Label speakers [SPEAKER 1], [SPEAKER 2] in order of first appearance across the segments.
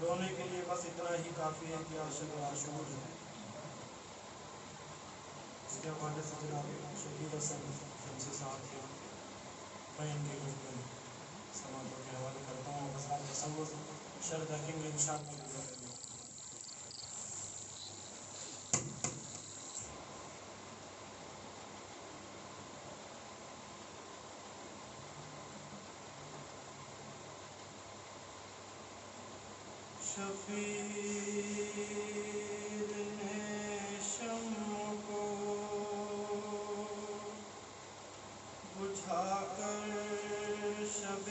[SPEAKER 1] रोने के लिए बस इतना ही काफ़ी है कि आशिक आशूर है। इसके हवाले से जनाब शहीद हसन शमसी साहब के मैं इनके गुफ्तु समातों के हवाले करता हूँ बस आप तसव्वुर शर्त रखेंगे इन शफीर ने शम को। बुझाकर शब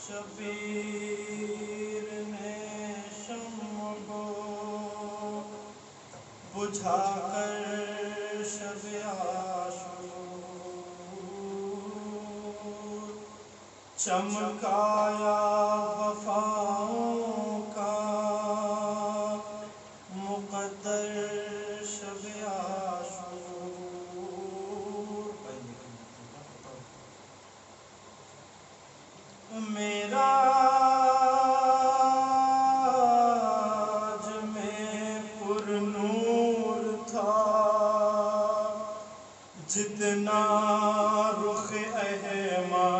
[SPEAKER 1] शबीर ने शम को बुझाकर चमकाया वफाओं का मुकद्दर शब मेरा में था जितना रुख अहमा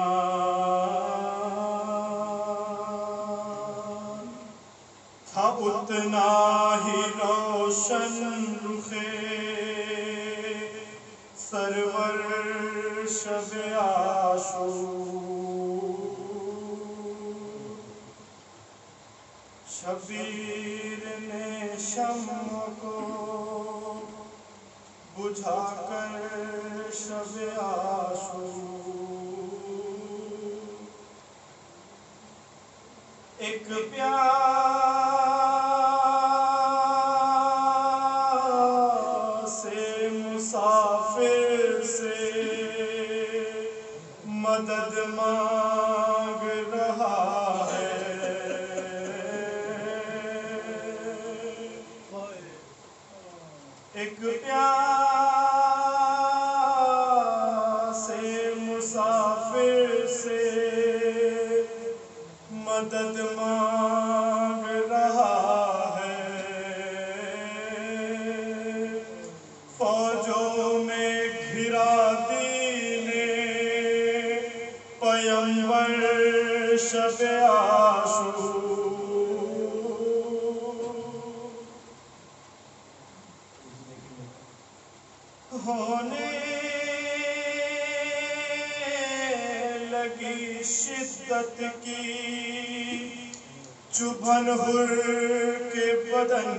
[SPEAKER 1] उतना ही रोशन रुखे। सरवर शब आशू। शबीर ने शम को बुझाकर शब आशू। एक प्यासे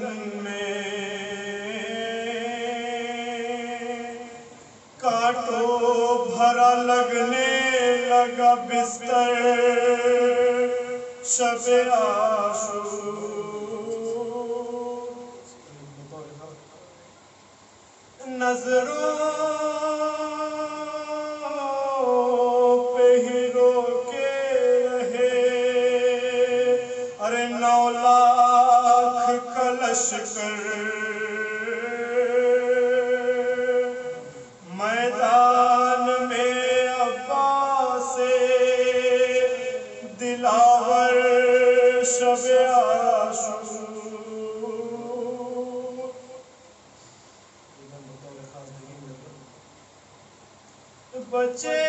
[SPEAKER 1] में काटो भरा लगने लगा बिस्तर शब नज़रों पे ही बचे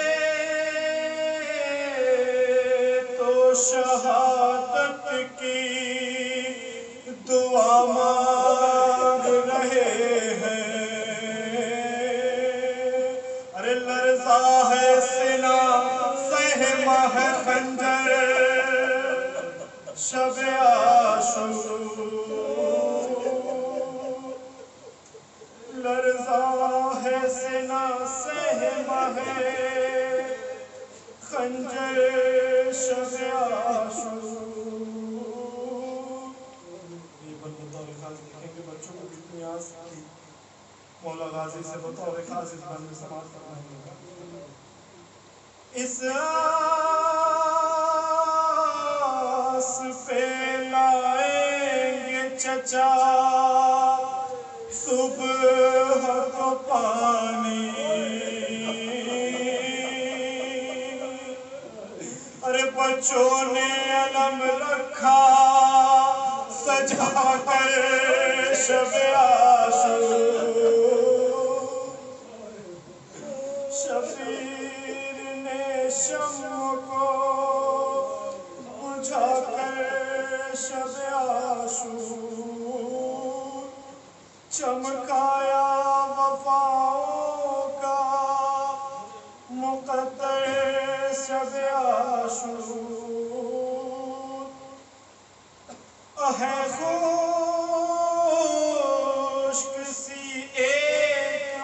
[SPEAKER 1] तो शहादत की दुआ मांग रहे हैं। अरे लरजा है सिना सहमा है खंजर
[SPEAKER 2] शब लरजा है सिना सहमा है खंजर शब आशू
[SPEAKER 1] ये पर बतौर खास देखेंगे बच्चों को कितनी आस थी मौला गाजी से बतौर खास इस बंद में समाप्त करवाएँगे
[SPEAKER 2] इस आस पे लाएँगे चचा, सुबह को पानी। अरे बच्चों ने अलम रखा, सजा कर शब आशू शम को बुझा कर शब आशू चमकाया वफाओं का मुकद्दर है एक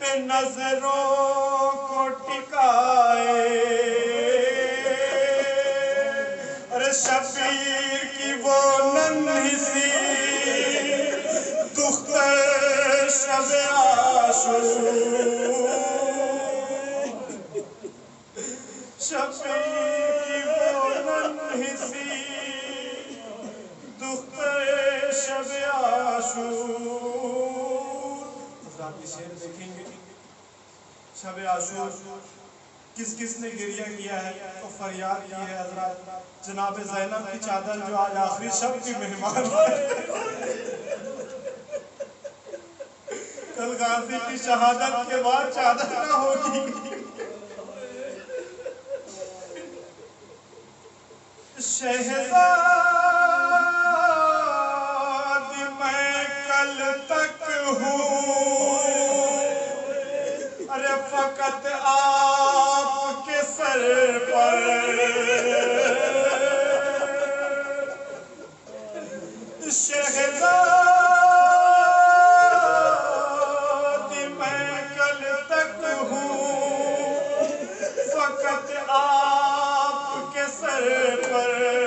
[SPEAKER 2] पे नज़रों टिकाए अरे शबीर की वो नन्ही सी दुख शब आशू शब
[SPEAKER 1] आशूर किस किस ने गिरिया किया है? तो फरियाद की है हजरात। जनाब जैनब की चादर जो आज आखिरी शब की मेहमान कल गाजी की शहादत के बाद चादर ना होगी।
[SPEAKER 2] शहजाद फकत आपके सर पर। शहजाद मैं कल तक हूँ। फकत आपके सर पर।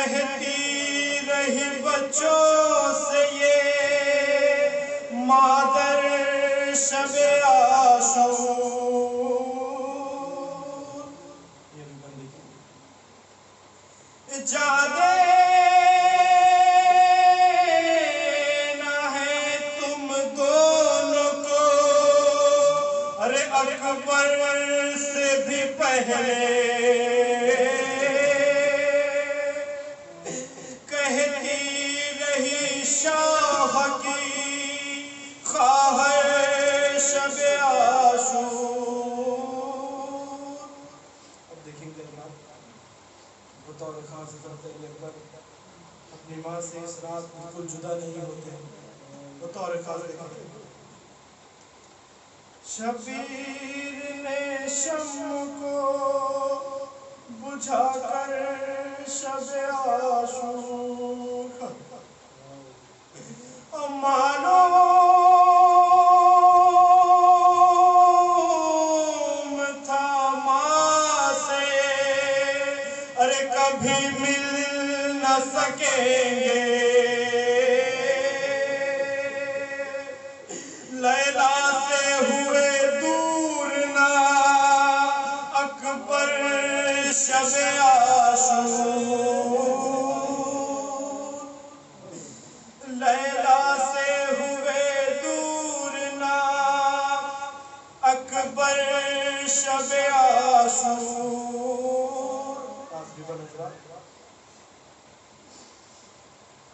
[SPEAKER 2] कहती रही बच्चों से ये। मादर शब जादे है तुम दोनों अरे अकबर से भी पहले।
[SPEAKER 1] बतौर खास हज़रत अली अकबर अपनी माँ से इस रात बिल्कुल जुदा नहीं होते बतौर खास देखेंगे
[SPEAKER 2] शबीर ने शम को बुझाकर शब आशू मालूम न सकेंगे। लैला से हुए दूर ना, अकबर शबे लैला से हुए दूर ना, अकबर शबे आशू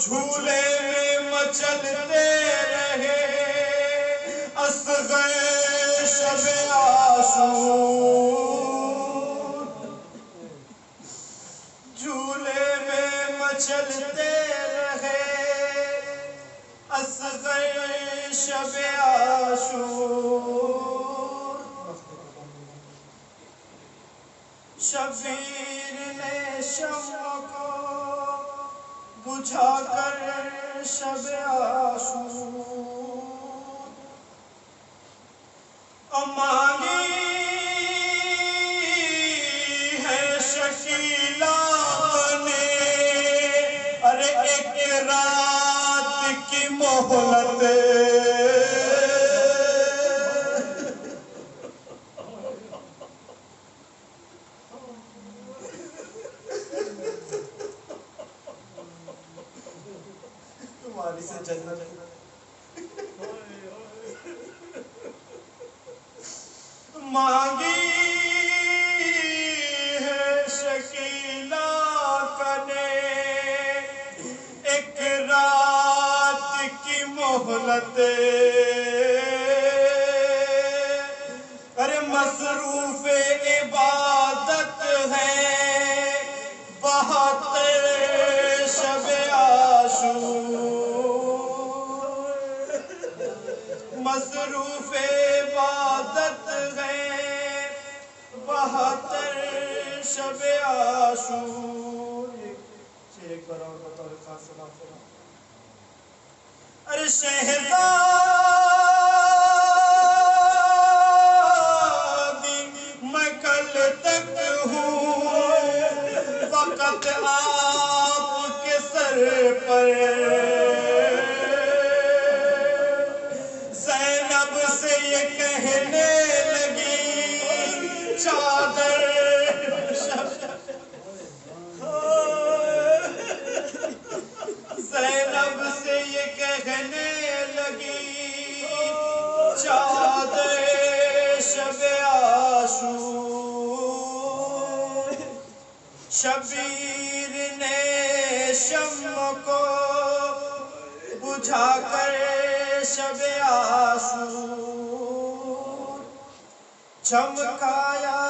[SPEAKER 2] झूले में मचलते रहे। असगर शब झूले में मचलते रहे। असगर शब शबीर ने शम को बुझाकर शब और मांगी है शकीला ने। अरे एक रात की मोहलत। मांगी है एक रात की मोहलत। अरे मसरूफ इबादत शहजादी, मैं कल तक हूँ फकत आपके सर पर। जैनब से ये कहने लगी, चादर शबीर ने शम को बुझा कर शब आसू चमकाया